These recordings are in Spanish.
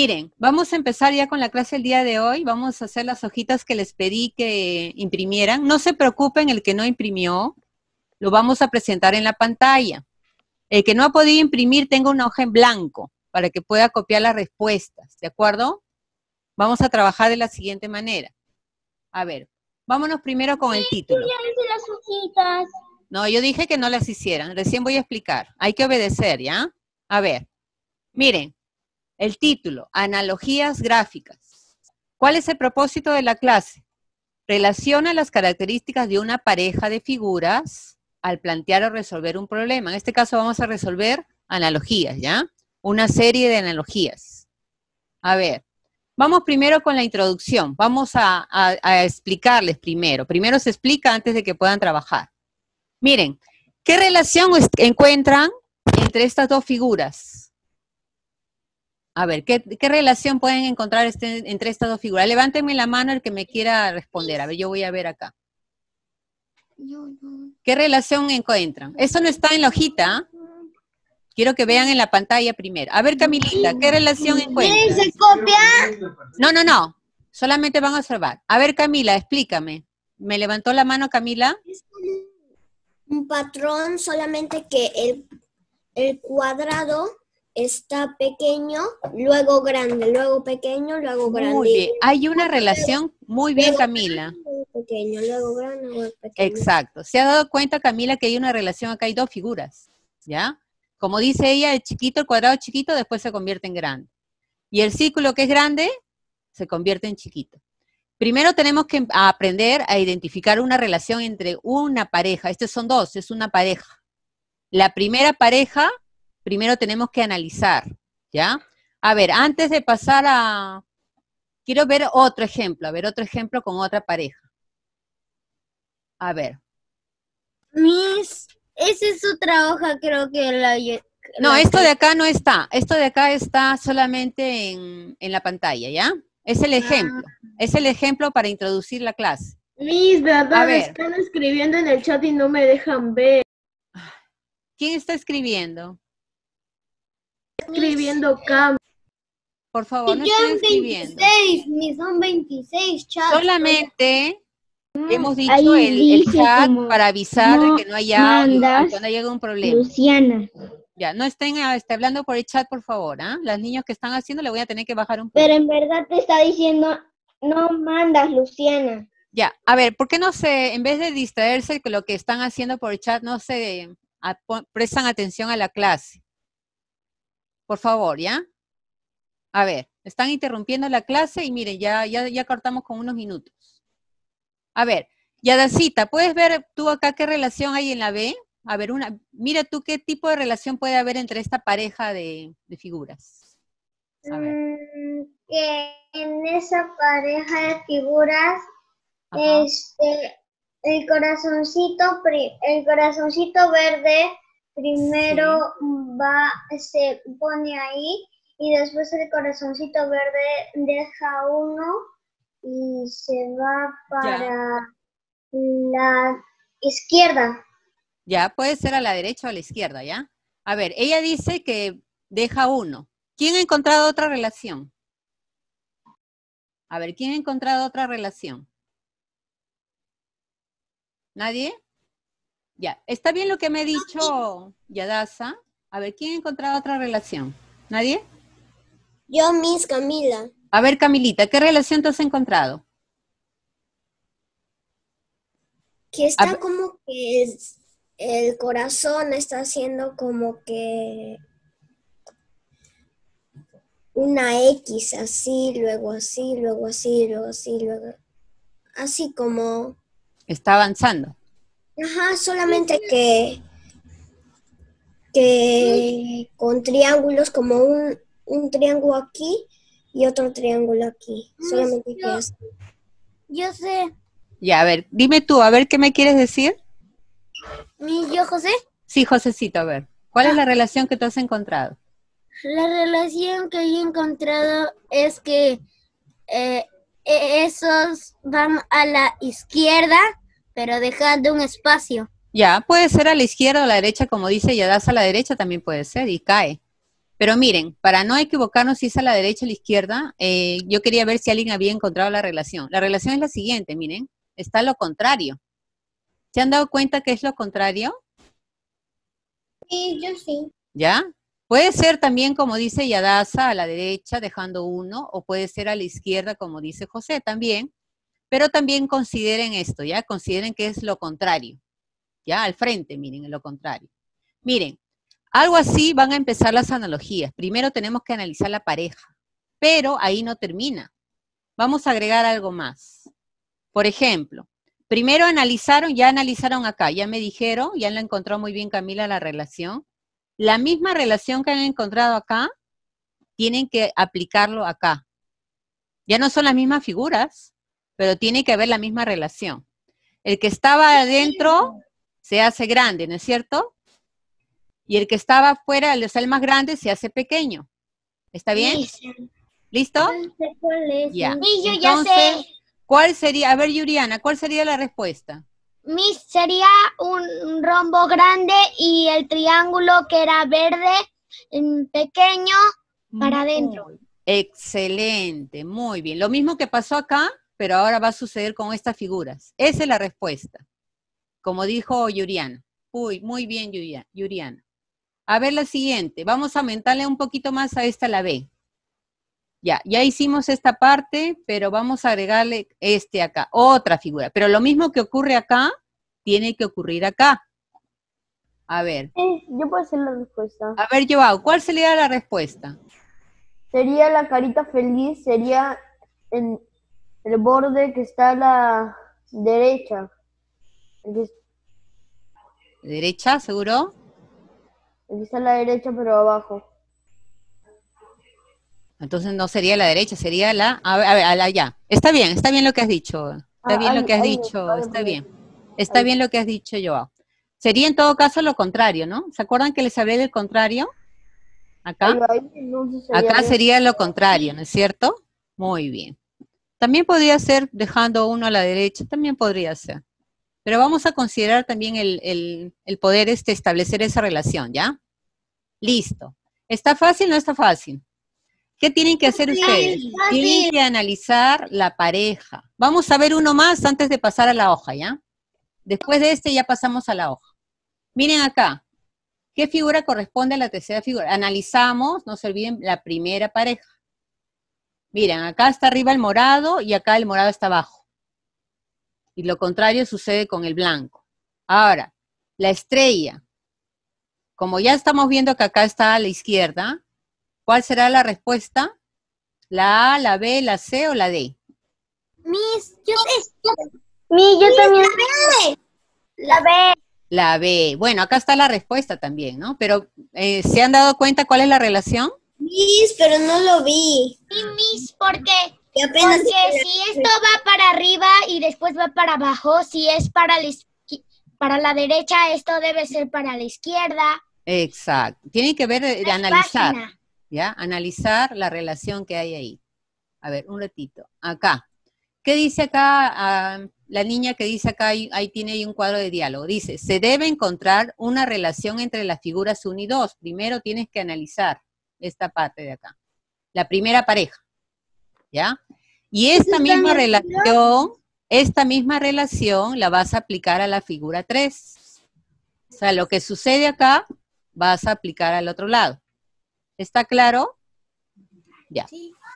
Miren, vamos a empezar ya con la clase el día de hoy. Vamos a hacer las hojitas que les pedí que imprimieran. No se preocupen, el que no imprimió, lo vamos a presentar en la pantalla. El que no ha podido imprimir, tenga una hoja en blanco para que pueda copiar las respuestas, ¿de acuerdo? Vamos a trabajar de la siguiente manera. A ver, vámonos primero con el título. las hojitas. No, yo dije que no las hicieran. Recién voy a explicar. Hay que obedecer, ¿ya? A ver, miren, el título, analogías gráficas. ¿Cuál es el propósito de la clase? Relaciona las características de una pareja de figuras al plantear o resolver un problema. En este caso vamos a resolver analogías, ¿ya? Una serie de analogías. A ver, vamos primero con la introducción. Vamos a, a explicarles primero. Primero se explica antes de que puedan trabajar. Miren, ¿qué relación encuentran entre estas dos figuras? A ver, ¿qué, relación pueden encontrar este, entre estas dos figuras? Levántenme la mano el que me quiera responder. A ver, yo voy a ver acá. ¿Qué relación encuentran? Eso no está en la hojita. Quiero que vean en la pantalla primero. A ver, Camilita, ¿qué relación encuentran? ¿Se copia? No, no, no. Solamente van a observar. A ver, Camila, explícame. ¿Me levantó la mano Camila? un patrón, solamente que el, el cuadrado está pequeño, luego grande, luego pequeño, luego grande. Muy bien, hay una relación, muy bien Camila. Pequeño, luego grande, luego pequeño. Exacto, se ha dado cuenta Camila que hay una relación, acá hay dos figuras, ¿ya? Como dice ella, el chiquito, el cuadrado chiquito, después se convierte en grande. Y el círculo que es grande, se convierte en chiquito. Primero tenemos que aprender a identificar una relación entre una pareja. Estos son dos, es una pareja. La primera pareja, primero tenemos que analizar, ¿ya? A ver, antes de pasar a... Quiero ver otro ejemplo, a ver otro ejemplo con otra pareja. A ver. Miss, esa es otra hoja, creo que la... No, esto de acá no está. Esto de acá está solamente en, en la pantalla, ¿ya? Es el ejemplo, es el ejemplo para introducir la clase. Mis, verdad, están escribiendo en el chat y no me dejan ver. ¿Quién está escribiendo? Escribiendo Cam. Por favor, no estoy escribiendo. 26, son 26 chats. Solamente hemos dicho el, chat para avisar que no haya, que no haya un problema. Luciana. Ya, no estén este, hablando por el chat, por favor, ¿ah? Las niños que están haciendo le voy a tener que bajar un poco. Pero en verdad te está diciendo, no mandas, Luciana. Ya, a ver, ¿por qué no se, en vez de distraerse con lo que están haciendo por el chat, no se prestan atención a la clase? Por favor, ¿ya? A ver, están interrumpiendo la clase y miren, ya, ya, ya cortamos con unos minutos. A ver, Yadacita, ¿puedes ver tú acá qué relación hay en la B? A ver, una, mira tú qué tipo de relación puede haber entre esta pareja de, figuras. Mm, que en esa pareja de figuras, este, el corazoncito, el corazoncito verde primero va, se pone ahí y después el corazoncito verde deja uno y se va para la izquierda. Ya, puede ser a la derecha o a la izquierda, ¿ya? A ver, ella dice que deja uno. ¿Quién ha encontrado otra relación? A ver, ¿quién ha encontrado otra relación? ¿Nadie? Ya, ¿está bien lo que me ha dicho Yadasa? A ver, ¿quién ha encontrado otra relación? ¿Nadie? Yo, Miss Camila. A ver, Camilita, ¿qué relación te has encontrado? Que está como que es el corazón está haciendo como que una X así, luego así, luego así, luego así, luego así como... Está avanzando. Ajá, solamente que, que con triángulos como un, un triángulo aquí y otro triángulo aquí. Solamente que así. Yo sé. Ya, a ver, dime tú, a ver qué me quieres decir. ¿Mi yo, José? Sí, Josecito, a ver. ¿Cuál es la ah. relación que tú has encontrado? La relación que he encontrado es que eh, e, esos van a la izquierda, pero dejando un espacio. Ya, puede ser a la izquierda o a la derecha, como dice Yadas a la derecha también puede ser y cae. Pero miren, para no equivocarnos si es a la derecha o a la izquierda, eh, yo quería ver si alguien había encontrado la relación. La relación es la siguiente, miren, está lo contrario. ¿Se han dado cuenta que es lo contrario? Sí, yo sí. ¿Ya? Puede ser también, como dice Yadasa, a la derecha, dejando uno, o puede ser a la izquierda, como dice José también. Pero también consideren esto, ¿ya? Consideren que es lo contrario. ¿Ya? Al frente, miren, lo contrario. Miren, algo así van a empezar las analogías. Primero tenemos que analizar la pareja, pero ahí no termina. Vamos a agregar algo más. Por ejemplo, primero analizaron, ya analizaron acá, ya me dijeron, ya la encontró muy bien Camila la relación. La misma relación que han encontrado acá, tienen que aplicarlo acá. Ya no son las mismas figuras, pero tiene que haber la misma relación. El que estaba adentro se hace grande, ¿no es cierto? y el que estaba afuera, el, el más grande, se hace pequeño. ¿Está bien? ¿Listo? Ya. Entonces, sé. ¿Cuál sería? A ver, Yuriana, ¿cuál sería la respuesta? Miss, sería un rombo grande y el triángulo que era verde, en pequeño, para adentro. Excelente, muy bien. Lo mismo que pasó acá, pero ahora va a suceder con estas figuras. Esa es la respuesta, como dijo Yuriana. Uy, muy bien, Yuria- Yuriana. A ver la siguiente. Vamos a aumentarle un poquito más a esta, la B. Ya, ya hicimos esta parte, pero vamos a agregarle este acá, otra figura. Pero lo mismo que ocurre acá, tiene que ocurrir acá. A ver, yo puedo hacer la respuesta. a ver, Joao, ¿cuál sería la respuesta? Sería la carita feliz, sería en el borde que está a la derecha. Que, ¿Derecha, seguro? el que está a la derecha, pero abajo. Entonces no sería la derecha, sería la, a ver, a ver, a la ya. Está bien, está bien lo que has dicho. Está Ah, bien lo que has ahí, dicho, ahí, está bien. Está bien lo que has dicho, Joao. Sería en todo caso lo contrario, ¿no? ¿Se acuerdan que les hablé del contrario? Acá. Sería Acá sería lo contrario, ¿no es cierto? Muy bien. También podría ser dejando uno a la derecha, también podría ser. Pero vamos a considerar también el, el- el poder este, establecer esa relación, ¿ya? Listo. ¿Está fácil o no está fácil? ¿Qué tienen que hacer ustedes? Tienen que analizar la pareja. Vamos a ver uno más antes de pasar a la hoja, ¿ya? Después de este ya pasamos a la hoja. Miren acá. ¿Qué figura corresponde a la tercera figura? Analizamos, no se olviden, la primera pareja. Miren, acá está arriba el morado y acá el morado está abajo. Y lo contrario sucede con el blanco. Ahora, la estrella. Como ya estamos viendo que acá está a la izquierda, ¿cuál será la respuesta? ¿La A, la B, la C o la D? Miss, yo. Mi, yo también. La B. La B. Bueno, acá está la respuesta también, ¿no? Pero, eh, ¿se han dado cuenta cuál es la relación? Miss, pero no lo vi. Sí, Miss, porque, Que apenas porque si esto va para arriba y después va para abajo, si es para la, para la derecha, esto debe ser para la izquierda. Exacto. Tienen que ver, es analizar, página. ¿ya? Analizar la relación que hay ahí. A ver, un ratito. Acá. ¿Qué dice acá ah, la niña que dice acá, ahí, ahí tiene ahí un cuadro de diálogo? Dice, se debe encontrar una relación entre las figuras 1 y 2. Primero tienes que analizar esta parte de acá. La primera pareja, ¿ya? Y esta misma relación, esta misma relación la vas a aplicar a la figura 3. O sea, lo que sucede acá, vas a aplicar al otro lado. ¿Está claro? Ya.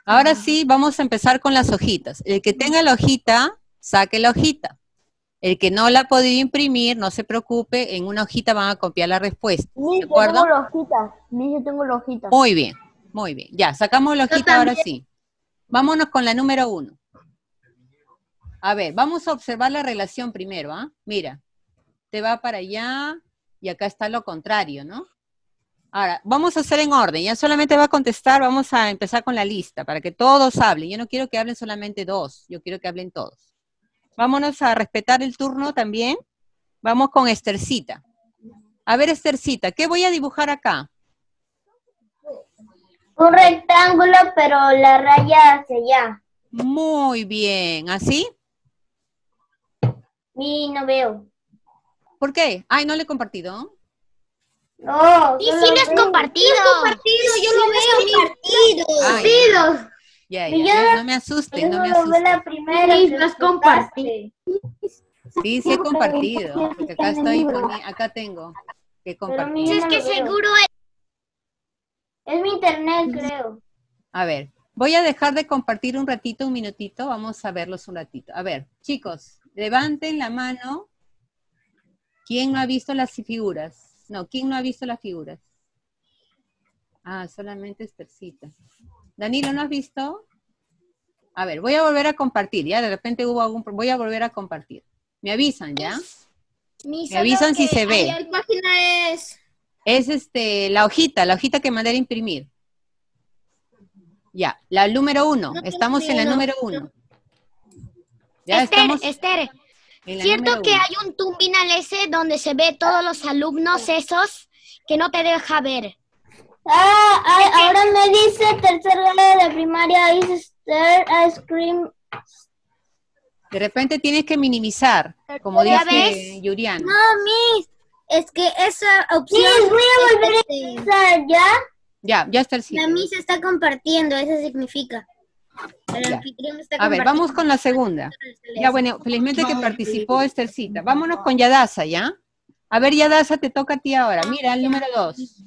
Ahora sí, vamos a empezar con las hojitas. El que tenga la hojita, saque la hojita. El que no la ha podido imprimir, no se preocupe, en una hojita van a copiar la respuesta. ¿De yo acuerdo? tengo la hojita. Yo tengo la hojita. Muy bien, muy bien. Ya, sacamos la hojita ahora sí. Vámonos con la número uno. A ver, vamos a observar la relación primero, ¿ah? Mira, te va para allá y acá está lo contrario, ¿no? Ahora, vamos a hacer en orden, ya solamente va a contestar, vamos a empezar con la lista para que todos hablen. Yo no quiero que hablen solamente dos, yo quiero que hablen todos. Vámonos a respetar el turno también. Vamos con Estercita. A ver, Estercita, ¿qué voy a dibujar acá? Un rectángulo, pero la raya hacia allá. Muy bien, ¿así? Mi, no veo. ¿Por qué? Ay, no le he compartido. No, Y sí lo es compartido. Compartido, yo lo veo. Compartido. Ya, ya, ya, no me asusten, no me Eso lo ve asusten. la primera. Sí, que lo has lo compartido. Sí, sí he compartido, porque acá estoy, acá tengo que compartir. es que seguro es Es mi internet, creo. A ver, voy a dejar de compartir un ratito, un minutito, vamos a verlos un ratito. A ver, chicos, levanten la mano. ¿Quién no ha visto las figuras? No, ¿quién no ha visto las figuras? Ah, solamente Estercita. Danilo, ¿no has visto? A ver, voy a volver a compartir, ya, de repente hubo algún, voy a volver a compartir. Me avisan, ¿ya? Me avisan si se ve. ¿Qué página es? Es este, la hojita, la hojita que mandé a imprimir. Ya, la número uno. No, Estamos en la no, número uno. Ya Esther, estamos Esther, la ¿cierto que uno. hay un tumbinal ese donde se ve todos los alumnos esos que no te deja ver? Ah, ah, ahora me dice tercer grado de primaria, dice Star Ice Cream. De repente tienes que minimizar, como ¿Ya dice ves? Yuriana. No, Miss. Es que esa Sí, opción. voy a volver a este, empezar, ¿ya? Ya, ya está el sitio. La Miss está compartiendo, eso significa. El está A ver, vamos con la segunda. Ya, bueno, felizmente que participó Estercita. Vámonos con Yadasa, ¿ya? A ver, Yadasa, te toca a ti ahora. Mira el número dos.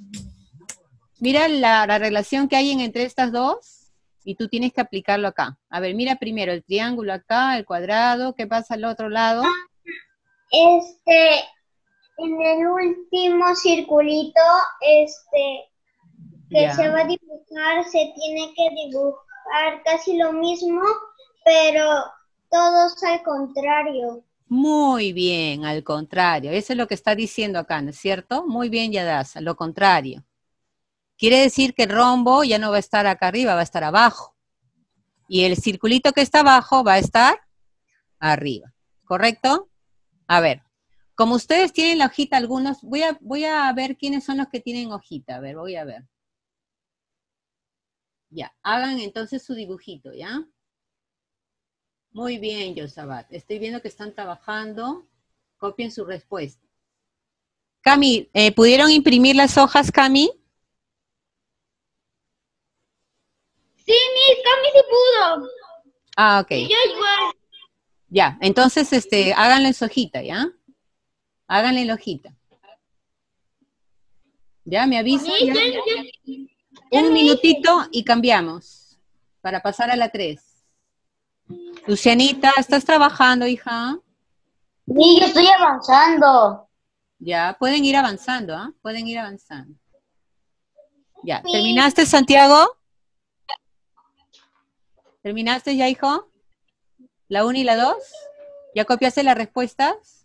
Mira la, la relación que hay en- entre estas dos y tú tienes que aplicarlo acá. A ver, mira primero el triángulo acá, el cuadrado, ¿qué pasa al otro lado? Este, en el último circulito, este, que se va a dibujar, se tiene que dibujar casi lo mismo, pero todos al contrario. Muy bien, al contrario. Eso es lo que está diciendo acá, ¿no es cierto? Muy bien, Yadasa, lo contrario. Quiere decir que el rombo ya no va a estar acá arriba, va a estar abajo. Y el circulito que está abajo va a estar arriba. ¿Correcto? A ver, como ustedes tienen la hojita algunos, voy a, voy a ver quiénes son los que tienen hojita. A ver, voy a ver. Ya, hagan entonces su dibujito, ¿ya? Muy bien, Yosabat. Estoy viendo que están trabajando. Copien su respuesta. Cami, eh, ¿pudieron imprimir las hojas, Cami? Sí, Miss, Cami sí pudo. Ah, ok. Yo igual. Ya, entonces, este, háganle su hojita, ¿ya? Háganle la hojita. ¿Ya? ¿Me avisan? Sí, Un minutito y cambiamos para pasar a la 3. Lucianita, ¿estás trabajando, hija? Sí, yo estoy avanzando. Ya, pueden ir avanzando, ¿ah? Pueden ir avanzando. Ya, ¿terminaste, Santiago? ¿Terminaste ya, hijo? ¿La 1 y la 2? ¿Ya copiaste las respuestas?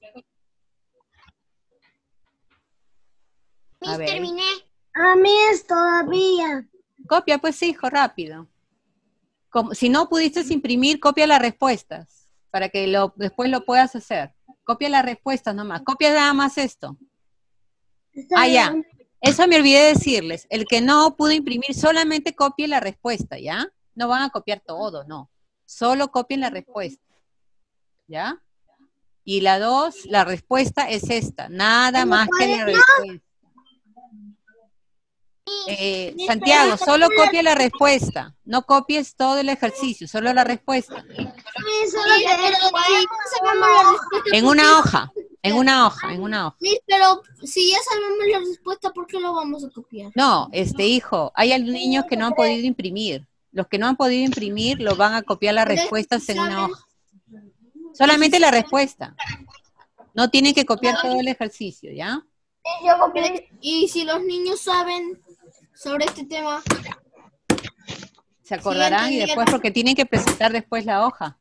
A Mis, ver. terminé. A Miss todavía. Copia, pues, hijo, rápido. Como, si no pudiste imprimir, copia las respuestas para que lo, después lo puedas hacer. Copia las respuestas nomás. Copia nada más esto. Ah, ya. Eso me olvidé decirles. El que no pudo imprimir, solamente copie la respuesta, ¿ya? No van a copiar todo, no. Solo copien la respuesta. ¿Ya? Y la dos, la respuesta es esta. Nada más que la respuesta. Eh, Santiago, solo copia la respuesta. No copies todo el ejercicio, solo la respuesta. En una hoja, en una hoja, en una hoja. Pero si ya sabemos la respuesta, ¿por qué lo vamos a copiar? No, este hijo, hay algunos niños que no han podido imprimir. Los que no han podido imprimir lo van a copiar las respuestas en una hoja. Solamente la respuesta. No tienen que copiar todo el ejercicio, ¿ya? Yo copié. Y si los niños saben sobre este tema, Se acordarán y después, porque tienen que presentar después la hoja.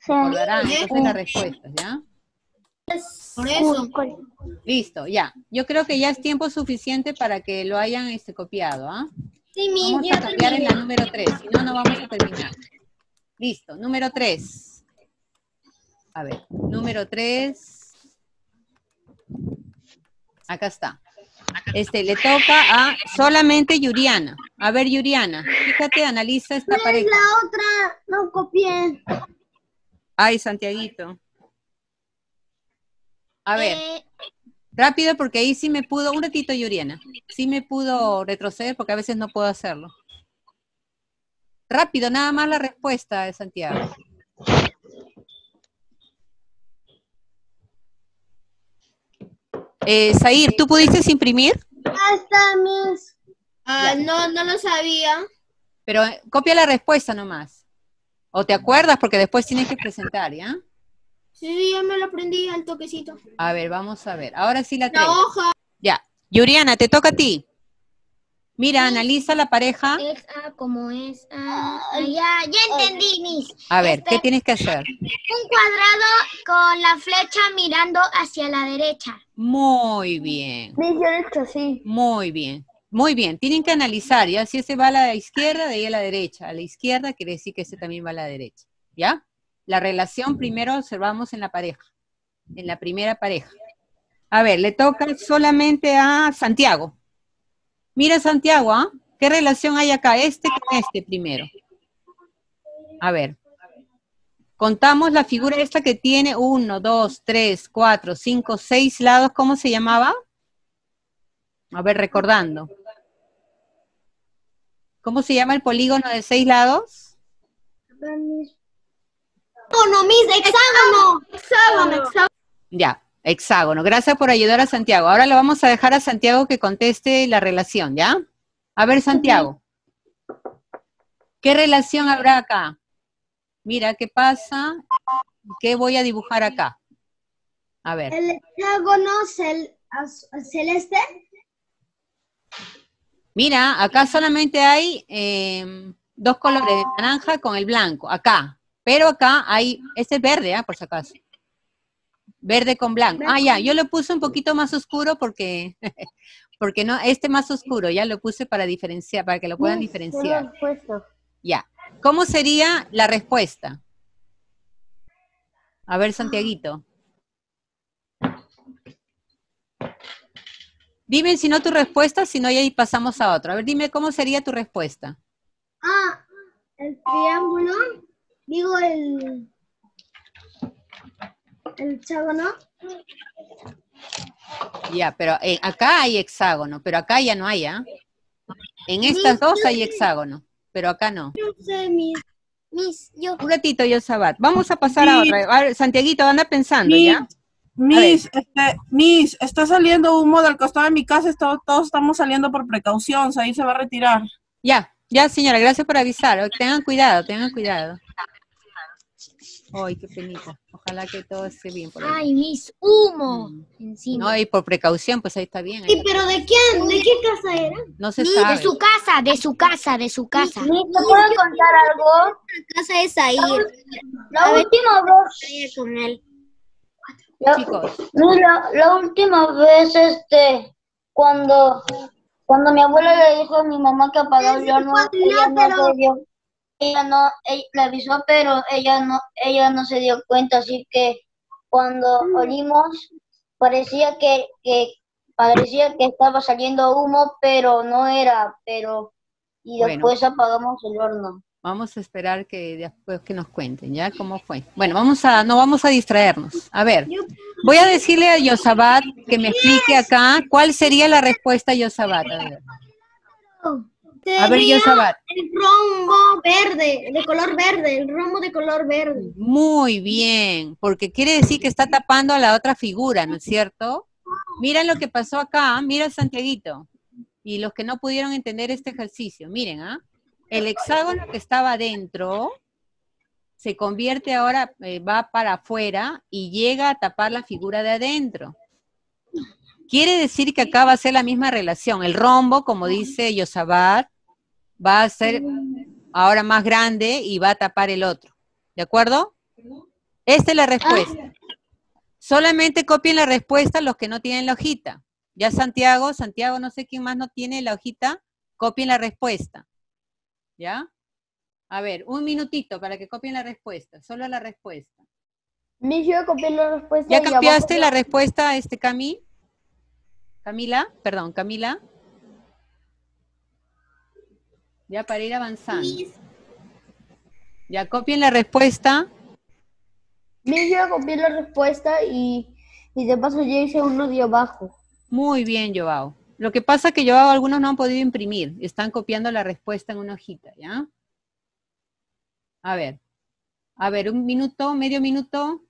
Se acordarán, entonces las respuestas, ¿ya? por eso. Listo, ya. Yo creo que ya es tiempo suficiente para que lo hayan este, copiado, ¿ah? Sí, Vamos a cambiar en la número 3, si no, no vamos a terminar. Listo, número 3. A ver, número 3. Acá está. Este, le toca a solamente Yuriana. A ver, Yuriana, fíjate, analiza esta pareja. otra no copié. Ay, Santiaguito. A ver, Eh, Rápido porque ahí sí me pudo, un ratito Yuriana, sí me pudo retroceder porque a veces no puedo hacerlo. Rápido, nada más la respuesta de Santiago. Eh, Zair, ¿tú pudiste imprimir? Hasta mis. Ah, no, no lo sabía. Pero eh, copia la respuesta nomás. O te acuerdas porque después tienes que presentar, ¿ya? Sí, ya me lo aprendí al toquecito. A ver, vamos a ver. Ahora sí la La tengo. hoja. Ya. Yuriana, te toca a ti. Mira, analiza la pareja. Es A como es A. Ah, ya, ya entendí, Miss. A ver, ¿qué tienes que hacer? Un cuadrado con la flecha mirando hacia la derecha. Muy bien, así. muy bien. Muy bien, tienen que analizar, ¿ya? Si ese va a la izquierda, de ahí a la derecha. A la izquierda quiere decir que ese también va a la derecha, ¿ya? La relación primero observamos en la pareja, en la primera pareja. A ver, le toca solamente a Santiago. Mira, Santiago, ¿ah? ¿Qué relación hay acá? Este con este primero. A ver. Contamos la figura esta que tiene uno, dos, tres, cuatro, cinco, seis lados. ¿Cómo se llamaba? A ver, recordando. ¿Cómo se llama el polígono de seis lados? Hexágono, Miss, hexágono. Hexágono, hexágono. Ya, hexágono. Gracias por ayudar a Santiago. Ahora le vamos a dejar a Santiago que conteste la relación, ¿ya? A ver, Santiago. ¿Qué relación habrá acá? Mira, ¿qué pasa? ¿Qué voy a dibujar acá? A ver. El hexágono cel- celeste. Mira, acá solamente hay eh, dos colores, el naranja con el blanco, acá. Pero acá hay, este es verde, ¿ah? por si acaso. Verde con blanco. Ah, ya, yo lo puse un poquito más oscuro porque, porque no, este más oscuro, ya lo puse para diferenciar, para que lo puedan diferenciar. Ya. ¿Cómo sería la respuesta? A ver, Santiaguito. Dime si no tu respuesta, si no ya ahí pasamos a otro. A ver, dime cómo sería tu respuesta. Ah, el triángulo. Digo el. El hexágono. Ya, pero eh, acá hay hexágono, pero acá ya no hay, ¿ah? En estas dos hay hexágono, pero acá no. No sé, Miss. Miss, yo. Un ratito, Yosabat. Vamos a pasar a otra. A ver, Santiaguito, anda pensando, ¿ya? Miss, este, Miss, está saliendo humo del costado de mi casa, esto- todos estamos saliendo por precaución, ahí se va a retirar. Ya, ya, señora, gracias por avisar. Tengan cuidado, tengan cuidado. Ay, qué penita. Ojalá que todo esté bien por ahí. Ay, Miss, humo. Mm. Encima. No, y por precaución, pues ahí está bien. ahí Sí, pero ¿de quién? ¿De qué casa era? No se sabe. de su casa, de su casa, de su casa. ¿te puedo contar algo? La casa es ahí. La última vez, con él. la, Chicos, mira, la última vez, este, cuando, cuando mi abuela le dijo a mi mamá que apagó el horno, ella no ella no, ella le avisó, pero ella no, ella no se dio cuenta, así que cuando olimos, parecía que, que, parecía que estaba saliendo humo, pero no era, pero, y Bueno. después apagamos el horno. vamos a esperar que después que nos cuenten, ¿ya? ¿Cómo fue? Bueno, vamos a, no vamos a distraernos. A ver, voy a decirle a Yosabat que me explique acá cuál sería la respuesta a Yosabat. A ver, a ver Yosabat. el rombo verde, de color verde, el rombo de color verde. Muy bien, porque quiere decir que está tapando a la otra figura, ¿no es cierto? Mira lo que pasó acá, mira Santiaguito. Y los que no pudieron entender este ejercicio, miren, ¿ah? El hexágono que estaba adentro se convierte ahora, eh, va para afuera y llega a tapar la figura de adentro. Quiere decir que acá va a ser la misma relación. El rombo, como dice Yosabat, va a ser ahora más grande y va a tapar el otro. ¿De acuerdo? Esta es la respuesta. Solamente copien la respuesta los que no tienen la hojita. Ya Santiago, Santiago, no sé quién más no tiene la hojita, copien la respuesta. ¿Ya? A ver, un minutito para que copien la respuesta, solo la respuesta. Miss, yo copié la respuesta. ¿Ya cambiaste la respuesta, este Cami? Camila, perdón, Camila. Ya para ir avanzando. Ya copien la respuesta. Yo copié la respuesta y, Y de paso ya hice uno de abajo. Muy bien, Joao. Lo que pasa es que Joao, algunos no han podido imprimir. Están copiando la respuesta en una hojita, ¿ya? A ver. A ver, un minuto, medio minuto.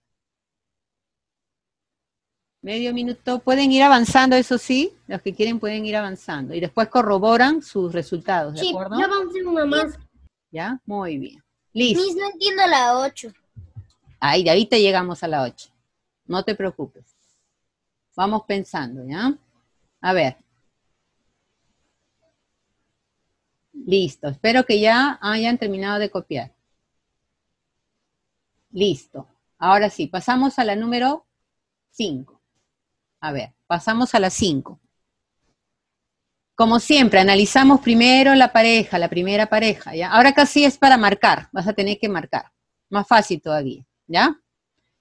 Medio minuto. Pueden ir avanzando, eso sí. Los que quieren pueden ir avanzando. Y después corroboran sus resultados, ¿de Sí, acuerdo? yo vamos hacer una más. ¿Ya? Muy bien. Listo. Mis, no entiendo la 8. Ahí, de ahí te llegamos a la 8. No te preocupes. Vamos pensando, ¿ya? A ver. Listo. Espero que ya hayan terminado de copiar. Listo. Ahora sí, pasamos a la número 5. A ver, pasamos a la 5. Como siempre, analizamos primero la pareja, la primera pareja, ¿ya? Ahora casi es para marcar, vas a tener que marcar. Más fácil todavía, ¿ya?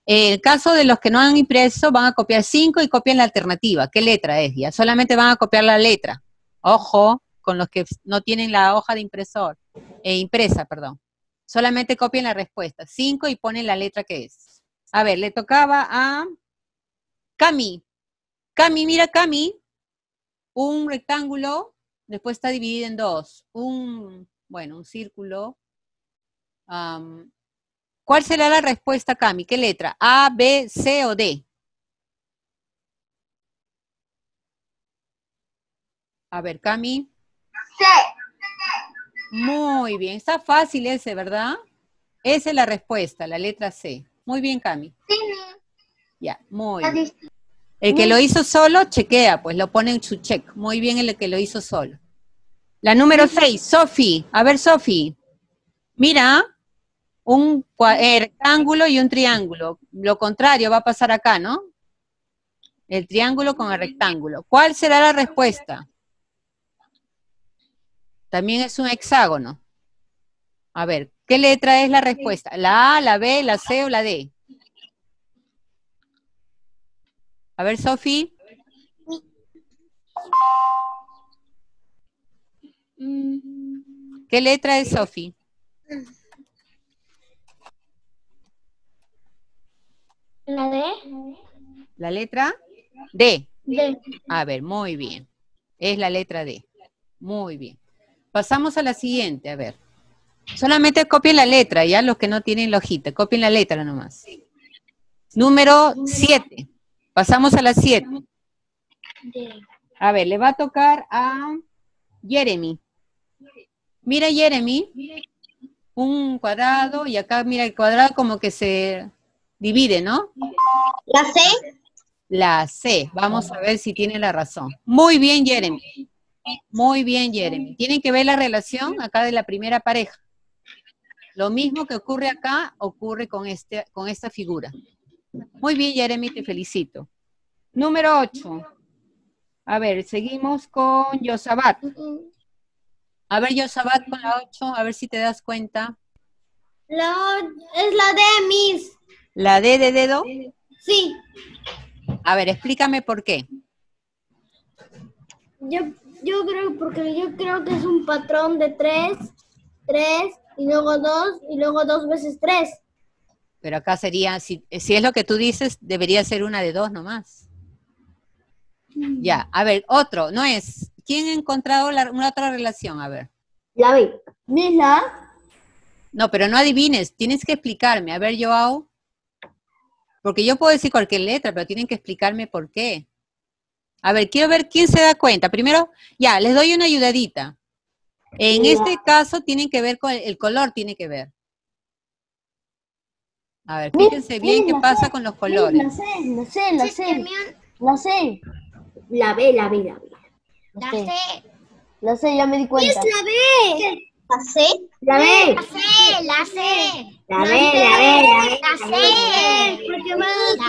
El caso de los que no han impreso, van a copiar 5 y copian la alternativa. ¿Qué letra es? Ya solamente van a copiar la letra. Ojo, con los que no tienen la hoja de impresor, eh, impresa, perdón. Solamente copien la respuesta. 5 y ponen la letra que es. A ver, le tocaba a Cami. Cami, mira Cami. Un rectángulo, después está dividido en dos. Un, bueno, un círculo. ¿Cuál será la respuesta, Cami? ¿Qué letra? ¿A, B, C o D? A ver, Cami. C. Muy bien, está fácil ese, ¿verdad? Esa es la respuesta, la letra C. Muy bien, Cami. Ya, muy bien. El que lo hizo solo, chequea, pues lo pone en su check. Muy bien el que lo hizo solo. La número 6, Sofi. A ver, Sofi. Mira, un rectángulo y un triángulo. Lo contrario va a pasar acá, ¿no? El triángulo con el rectángulo. ¿Cuál será la respuesta? También es un hexágono. A ver, ¿qué letra es la respuesta? ¿La A, la B, la C o la D? A ver, Sofi. ¿Qué letra es Sofi? ¿La D? ¿La letra? D. D. A ver, muy bien. Es la letra D. Muy bien. Pasamos a la siguiente, a ver. Solamente copien la letra, ya los que no tienen la hojita, copien la letra nomás. Número 7. Pasamos a la 7. D. A ver, le va a tocar a Jeremy. Mira, Jeremy, un cuadrado y acá mira el cuadrado como que se divide, ¿no? La C. La C. Vamos a ver si tiene la razón. Muy bien, Jeremy. Muy bien, Jeremy. Tienen que ver la relación acá de la primera pareja. Lo mismo que ocurre acá, ocurre con, este, con esta figura. Muy bien, Jeremy, te felicito. Número 8. A ver, seguimos con Yosabat. A ver, Yosabat con la 8, a ver si te das cuenta. La, es la D, Miss. La D de dedo. Sí. A ver, explícame por qué. Yo, yo creo, porque yo creo que es un patrón de 3, 3, y luego 2, y luego 2 veces 3. Pero acá sería, si, si es lo que tú dices, debería ser una de dos nomás. Ya, a ver, otro, no es. ¿Quién ha encontrado la- una otra relación? A ver. La B. ¿Ves la A? No, pero no adivines, tienes que explicarme. A ver, Joao. Porque yo puedo decir cualquier letra, pero tienen que explicarme por qué. A ver, quiero ver quién se da cuenta. Primero, ya, les doy una ayudadita. En Ya. este caso tienen que ver con el, el color, tiene que ver. A ver, fíjense bien qué la pasa sé, con los La colores. La C, la Sí, C. también. La C. La B, la B, la B. La C. La C, ya me di cuenta. Es la B. La C. La B. La C, la C. La B, la B, la B.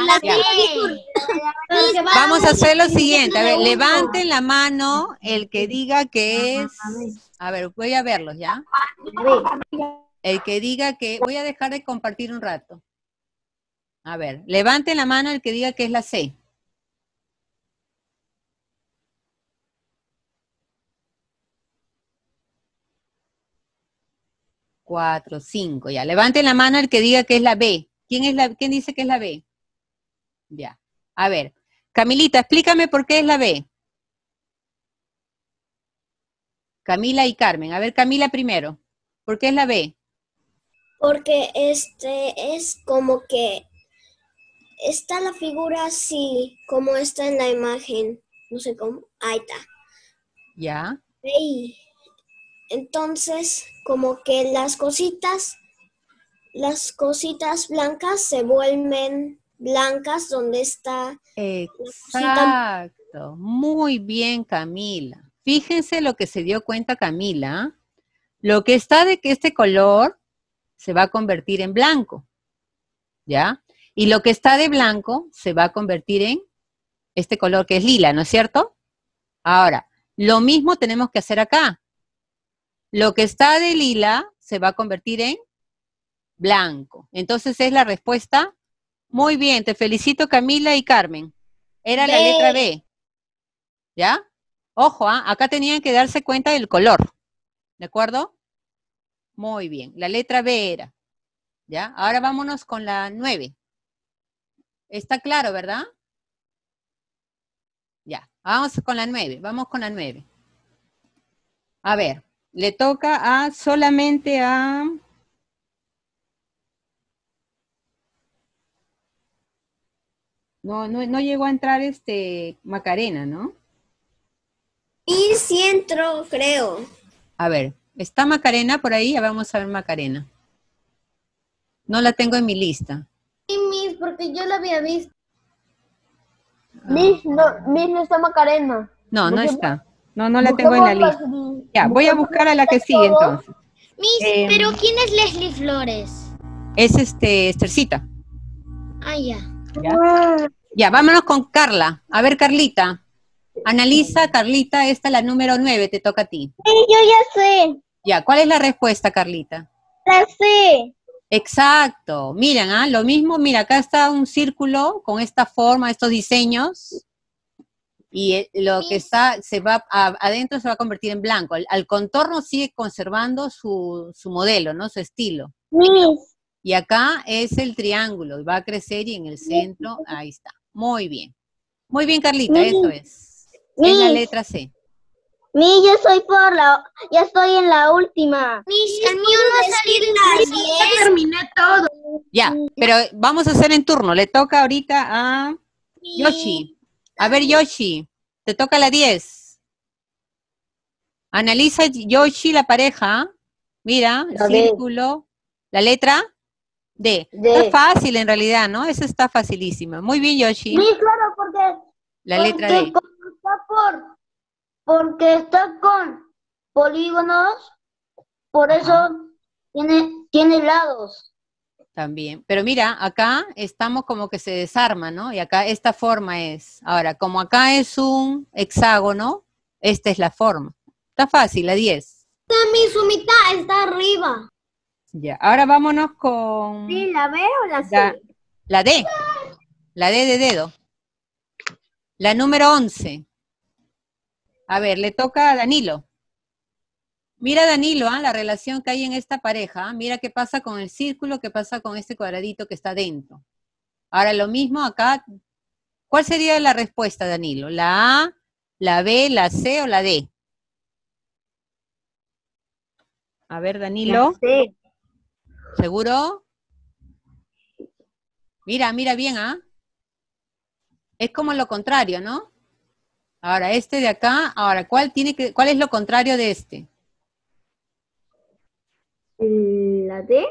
La C. Vamos a hacer lo siguiente. A ver, levanten la mano el que diga que es. A ver, voy a verlos ya. El que diga que. Voy a dejar de compartir un rato. A ver, levanten la mano el que diga que es la C. Cuatro, cinco, ya. Levanten la mano el que diga que es la B. ¿Quién, es la, ¿Quién dice que es la B? Ya. A ver, Camilita, explícame por qué es la B. Camila y Carmen. A ver, Camila primero. ¿Por qué es la B? Porque este es como que está la figura así, como está en la imagen. No sé cómo. Ahí está. ¿Ya? Entonces, como que las cositas, las cositas blancas se vuelven blancas donde está. Exacto. Muy bien, Camila. Fíjense lo que se dio cuenta Camila. Lo que está de que este color se va a convertir en blanco. ¿Ya? Y lo que está de blanco se va a convertir en este color que es lila, ¿no es cierto? Ahora, lo mismo tenemos que hacer acá. Lo que está de lila se va a convertir en blanco. Entonces es la respuesta. Muy bien, te felicito Camila y Carmen. Era la letra B. ¿Ya? Ojo, ¿ah? acá tenían que darse cuenta del color. ¿De acuerdo? Muy bien. La letra B era. ¿Ya? Ahora vámonos con la 9. Está claro, ¿verdad? Ya. Vamos con la 9. Vamos con la 9. A ver. Le toca a solamente a... No, no, no llegó a entrar este Macarena, ¿no? Y sí entró, creo. A ver, ¿está Macarena por ahí? Ya vamos a ver Macarena. No la tengo en mi lista. Miss, porque yo la había visto. Ah. Miss, no, Miss no está Macarena. No, no está. No, no la tengo en la lista. Ya, voy a buscar a la que sigue entonces. Miss, Em. pero ¿quién es Leslie Flores? Es este, Estercita. Ah, ya. ¿Ya? Ya, vámonos con Carla. A ver, Carlita. Analiza, Carlita, esta es la número 9, te toca a ti. Sí, yo ya sé. Ya, ¿cuál es la respuesta, Carlita? La sé. Exacto. Miren, ¿ah? lo mismo, mira, acá está un círculo con esta forma, estos diseños, y eh, lo que está, se va, a- adentro se va a convertir en blanco. Al, al contorno sigue conservando su, su modelo, ¿no? Su estilo. Y acá es el triángulo, y va a crecer y en el centro, ahí está. Muy bien. Muy bien, Carlita, eso es. Es la letra C. Miss, yo soy por la... Ya estoy en la última. Miss, el mío no ha salido. Ya terminé todo. Ya, pero vamos a hacer en turno. Le toca ahorita a Yoshi. A ver, Yoshi, te toca la 10. Analiza, Yoshi, la pareja. Mira, el La D. círculo. La letra D. D. Está fácil en realidad, ¿no? Esa está facilísima. Muy bien, Yoshi. Miss, claro, porque... La letra D. como está por... Porque está con polígonos, por eso tiene, tiene lados. También. Pero mira, acá estamos como que se desarma, ¿no? Y acá esta forma es. Ahora, como acá es un hexágono, esta es la forma. Está fácil, la 10. Mi su mitad está arriba. Ya. Ahora vámonos con ¿la B o la la, la D. La D de dedo. La número 11. A ver, le toca a Danilo. Mira, Danilo, ¿ah? la relación que hay en esta pareja. ¿ah? Mira qué pasa con el círculo, qué pasa con este cuadradito que está dentro. Ahora, lo mismo acá. ¿Cuál sería la respuesta, Danilo? ¿La A, la B, la C o la D? A ver, Danilo. Sí. ¿Seguro? Mira, mira bien, ¿ah? Es como lo contrario, ¿no? Ahora, este de acá, ahora, ¿cuál tiene que, cuál es lo contrario de este? ¿La D?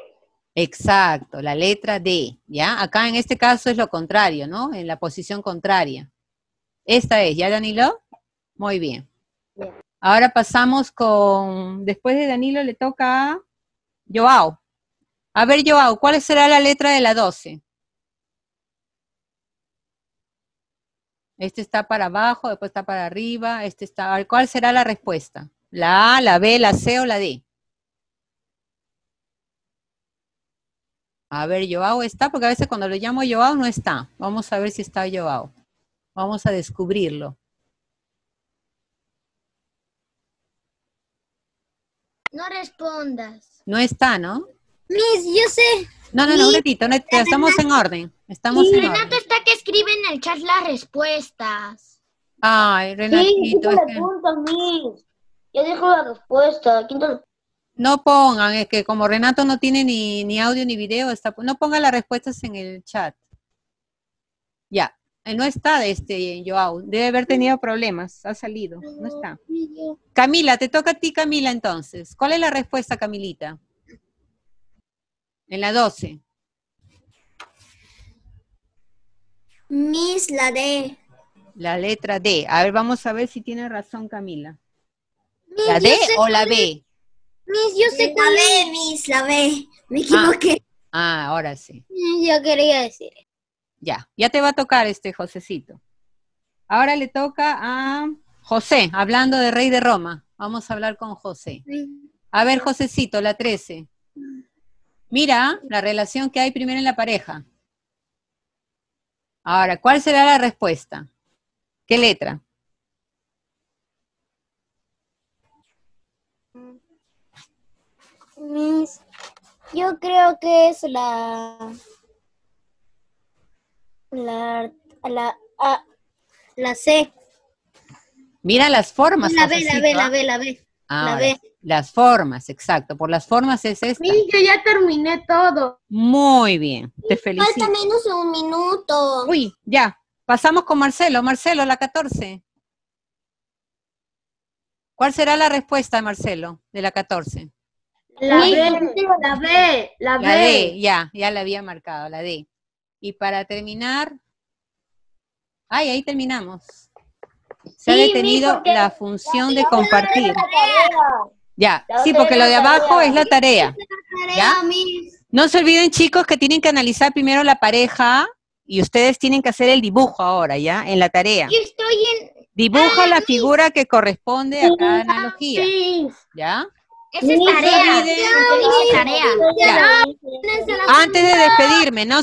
Exacto, la letra D, ¿ya? Acá en este caso es lo contrario, ¿no? En la posición contraria. Esta es, ¿ya, Danilo? Muy bien. Bien. Ahora pasamos con, después de Danilo le toca a Joao. A ver, Joao, ¿cuál será la letra de la 12? Este está para abajo, después está para arriba, este está, ¿cuál será la respuesta? ¿La A, la B, la C o la D? A ver, Joao está, porque a veces cuando lo llamo Joao no está. Vamos a ver si está Joao. Vamos a descubrirlo. No respondas. No está, ¿no? Miss, yo sé. No, no, no, un ratito, estamos en orden. Estamos en orden. Renato está que escribe en el chat las respuestas. Ay, Sí, Renatito, es quítale que puntos, Miss. Ya dijo la respuesta. No pongan, es que como Renato no tiene ni, ni audio ni video, está, no pongan las respuestas en el chat. Ya, eh, no está este Joao, debe haber tenido problemas, ha salido, no está. Camila, te toca a ti, Camila, entonces. ¿Cuál es la respuesta, Camilita? En la 12. Miss, la D. La letra D. A ver, vamos a ver si tiene razón Camila. Miss, ¿La D o la. B? Miss, yo sé cuál es. Miss, la B. Me equivoqué. Ah, ahora sí. Yo quería decir. Ya, ya te va a tocar este Josecito. Ahora le toca a José, hablando de Rey de Roma. Vamos a hablar con José. A ver, Josecito, la 13. Mira la relación que hay primero en la pareja. Ahora, ¿cuál será la respuesta? ¿Qué letra? Yo creo que es la. La. La. A, la C. Mira las formas. La B, la B, la ¿ah? B, la B. Ahora, B. Las formas, exacto. Por las formas es esta. yo ya terminé todo. Muy bien, te felicito. Falta menos un minuto. Uy, ya. Pasamos con Marcelo. Marcelo, la 14. ¿Cuál será la respuesta, Marcelo, de la 14? La B, la B, la La D, ya, ya la había marcado, la D. Y para terminar, ay, ahí terminamos. Se ha Sí, detenido la función de compartir. Ya, sí, porque lo de abajo es la tarea. No se olviden, chicos, que tienen que analizar primero la pareja y ustedes tienen que hacer el dibujo ahora, ¿ya? En la tarea. Yo estoy en... Dibuja la figura que corresponde a cada analogía, ¿ya? Esa es tarea. Antes de despedirme, no